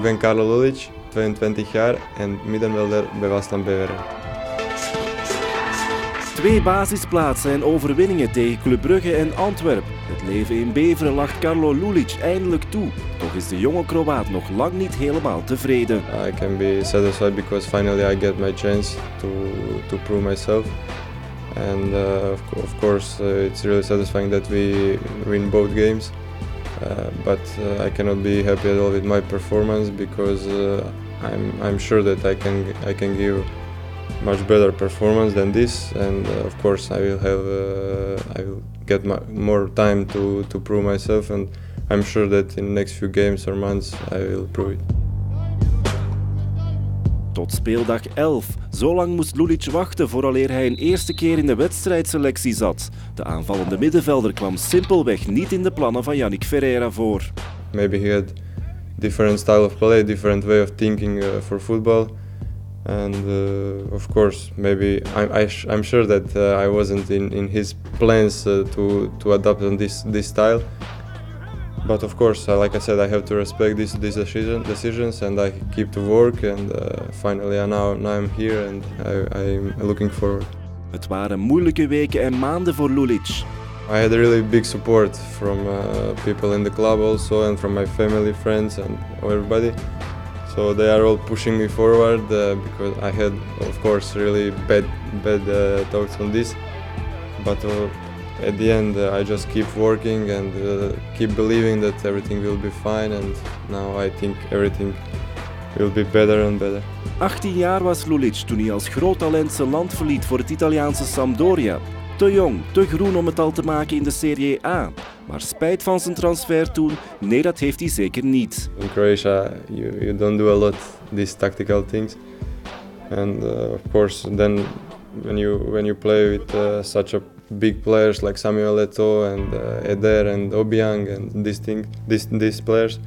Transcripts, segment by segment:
ben Carlo Lulic, 22 jaar en middenvelder bij Waasland Beveren. Twee basisplaatsen en overwinningen tegen Club Brugge en Antwerpen. Het leven in Beveren lacht Carlo Lulic eindelijk toe. Toch is de jonge Kroaat nog lang niet helemaal tevreden. I can be satisfied because finally I get my chance to, to prove myself. And uh, of, of, course uh, it's really satisfying that we win both games. Uh, but uh, I cannot be happy at all with my performance because uh, I'm, I'm sure that I can, I can give much better performance than this and uh, of course I will have uh, I will get more time to, to prove myself and I'm sure that in the next few games or months I will prove it. Tot speeldag 11. Zo lang moest Lulic wachten vooraleer hij een eerste keer in de wedstrijdselectie zat. De aanvallende middenvelder kwam simpelweg niet in de plannen van Yannick Ferreira voor. Maybe he had different style of play, different way of thinking uh, for football. and uh, of course maybe I, I am sure that uh, I wasn't in, in his plans uh, to to adopt on this this style but of course like I said I have to respect these these decision, decisions and I keep to work and finally now, now I'm here and I, I'm looking forward. Het waren moeilijke weken en maanden voor Lulic. I had really big support from uh, people in the club also and from my family, friends and everybody. So they are all pushing me forward uh, because I had, of course, really bad bad uh, talks on this. But uh, at the end, uh, I just keep working and uh, keep believing that everything will be fine. And now I think everything will be better and better. 18 jaar was Lulic toen hij als groot talent zijn land verliet voor het Italiaanse Sampdoria. Te jong, te groen om het al te maken in de Serie A. Maar spijt van zijn transfer toen? Nee, dat heeft hij zeker niet. In Croatia, you, you don't do a lot these tactical things. And uh, of course, then when you when you play with uh, such a big players like Samuel Eto'o and uh, Eder and Obiang and these thing, these these players,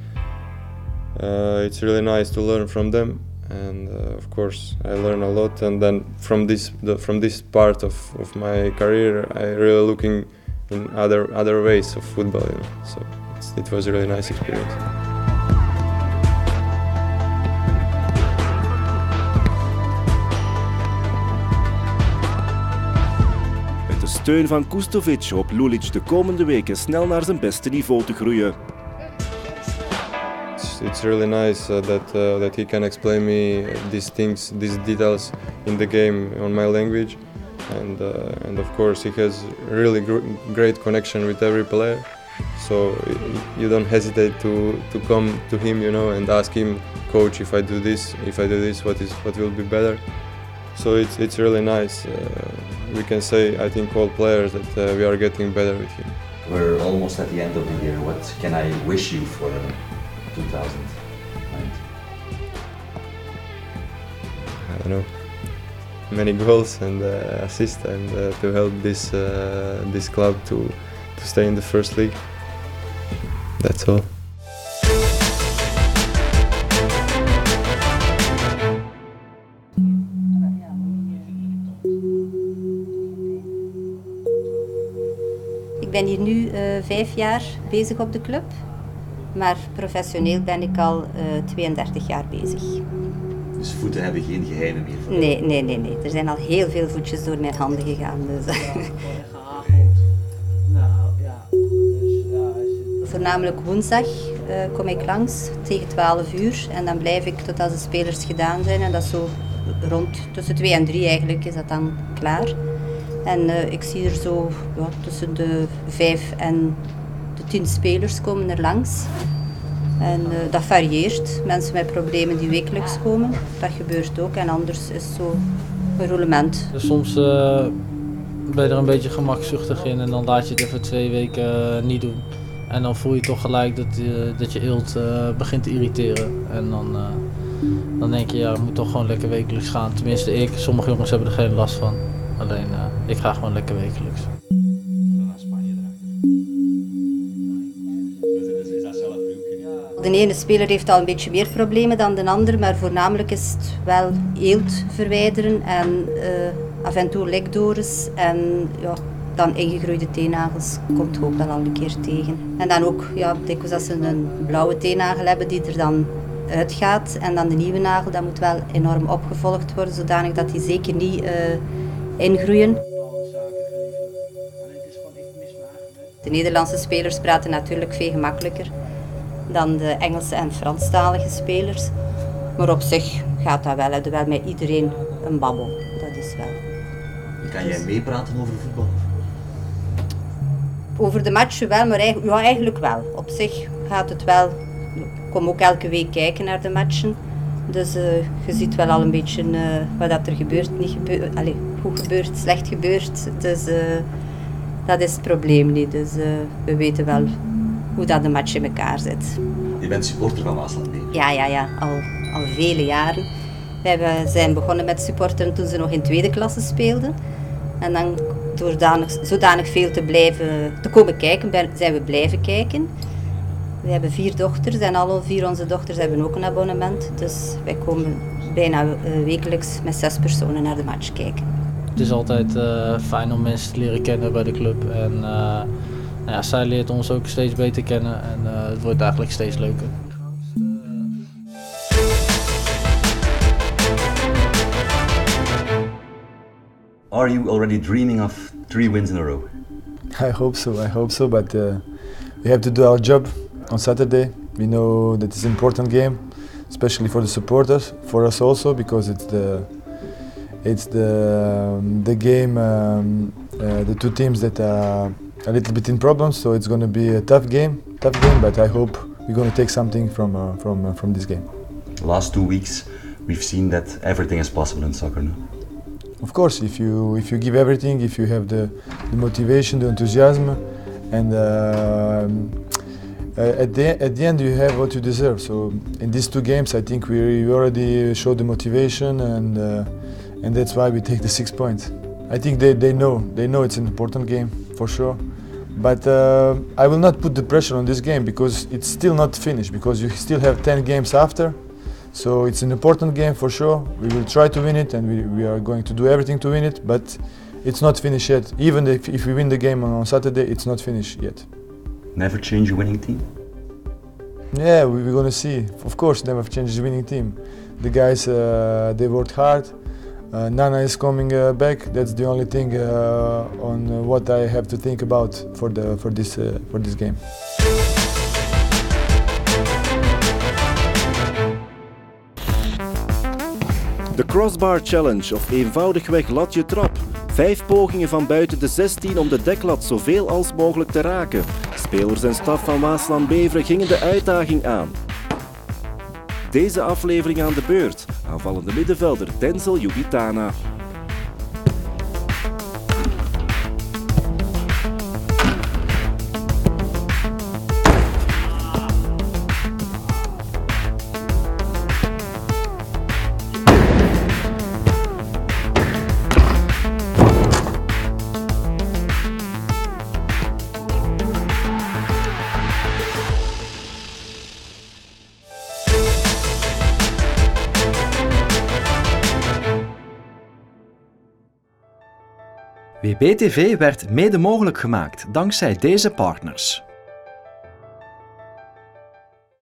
uh, it's really nice to learn from them. And uh, of course, I learn a lot. And then from this the, from this part of, of my career, I really looking in other other ways of football. You know? So it was a really nice experience. Steun van Kustovic hoopt Lulic de komende weken snel naar zijn beste niveau te groeien. It's, really nice uh, that uh, that he can explain me these things, these details in the game on my language. and uh, and of course he has really gr great connection with every player. So you don't hesitate to, to come to him, you know, and ask him, coach, if I do this, if I do this, what is what will be better. So it's it's really nice. Uh, we can say, I think, all players that uh, we are getting better with him. We're almost at the end of the year. What can I wish you for 2019? I don't know many goals and uh, assists and uh, to help this uh, this club to to stay in the first league. That's all. Ben hier nu uh, vijf jaar bezig op de club, maar professioneel ben ik al uh, eh, 32 jaar bezig. Dus voeten hebben geen geheimen meer voor Nee, nee, nee, nee. Er zijn al heel veel voetjes door mijn handen gegaan. Dus. Voornamelijk woensdag uh, kom ik langs tegen 12 uur en dan blijf ik tot als de spelers gedaan zijn. En dat is zo rond tussen 2 en 3 eigenlijk is dat dan klaar. En uh, ik zie er zo ja, tussen de 5 en de 10 spelers komen er langs. En uh, dat varieert. Mensen met problemen die wekelijks komen, dat gebeurt ook. En anders is zo een roulement. Dus soms uh, ben je er een beetje gemakzuchtig in en dan laat je het even twee weken niet doen. En dan voel je toch gelijk dat, dat je eelt begint te irriteren. En dan, dan denk je, ja, moet toch gewoon lekker wekelijks gaan. Tenminste ik, sommige jongens hebben er geen last van. Alleen ik ga gewoon lekker wekelijks. De ene speler heeft al een beetje meer problemen dan de ander, maar voornamelijk is het wel eelt verwijderen en uh, af en toe lekdores en ja, dan ingegroeide teennagels komt ook wel al een keer tegen. En dan ook ja, dikwijls als ze een blauwe teennagel hebben die er dan uitgaat. En dan de nieuwe nagel, dat moet wel enorm opgevolgd worden, zodanig dat die zeker niet uh, ingroeien. De Nederlandse spelers praten natuurlijk veel gemakkelijker dan de Engelse en Franstalige spelers. Maar op zich gaat dat wel. Hebben wel met iedereen een babbel. Dat is wel. Kan jij meepraten over voetbal? Over de matchen wel, maar eigenlijk, ja, eigenlijk wel. Op zich gaat het wel. Ik kom ook elke week kijken naar de matchen. Dus uh, je ziet wel al een beetje uh, wat dat er gebeurt, niet gebeurt. Goed gebeurt, slecht gebeurt. Dus uh, dat is het probleem niet. Dus we weten wel hoe dat de match in elkaar zit. Je bent supporter van Waasland Ja, ja, ja. Al, al vele jaren. We zijn begonnen met supporteren toen ze nog in tweede klasse speelden. En dan zodanig veel te blijven te komen kijken, zijn we blijven kijken. We hebben vier dochters en alle vier onze dochters hebben ook een abonnement. Dus wij komen bijna eh, wekelijks met zes personen naar de match kijken. Het is altijd uh, fijn om mensen te leren kennen bij de club. En uh, ja, zij leert ons ook steeds beter kennen en het wordt eigenlijk steeds leuker. Are you already dreaming of three wins in a row? I hope so. I hope so. But uh, we have to do our job on Saturday. We know that it's an important game, especially for the supporters, for us also, because it's the it's the um, the game um, uh, the two teams that are a little bit in problems. So it's going to be a tough game, tough game. But I hope we're going to take something from uh, from uh, from this game. Last two weeks, we've seen that everything is possible in soccer. No? Of course, if you if you give everything, if you have the, the motivation, the enthusiasm, and uh, uh, at the at the end you have what you deserve. So in these two games, I think we, we already showed the motivation, and uh, and that's why we take the six points. I think they, they know they know it's an important game for sure. But uh, I will not put the pressure on this game because it's still not finished because you still have 10 games after so it's an important game for sure. We will try to win it and we, we are going to do everything to win it, but it's not finished yet. Even if, if we win the game on, on Saturday, it's not finished yet. Never change a winning team? Yeah, we, are going to see. Of course, never change the winning team. The guys, uh, they worked hard. Uh, Nana is coming uh, back. That's the only thing uh, on what I have to think about for, the, for, this, uh, for this game. De Crossbar Challenge of eenvoudigweg lat je trap. Vijf pogingen van buiten de 16 om de deklat zoveel als mogelijk te raken. Spelers en staf van Waasland Beveren gingen de uitdaging aan. Deze aflevering aan de beurt. Aanvallende middenvelder Denzel Jugitana. WBTV werd mede mogelijk gemaakt dankzij deze partners.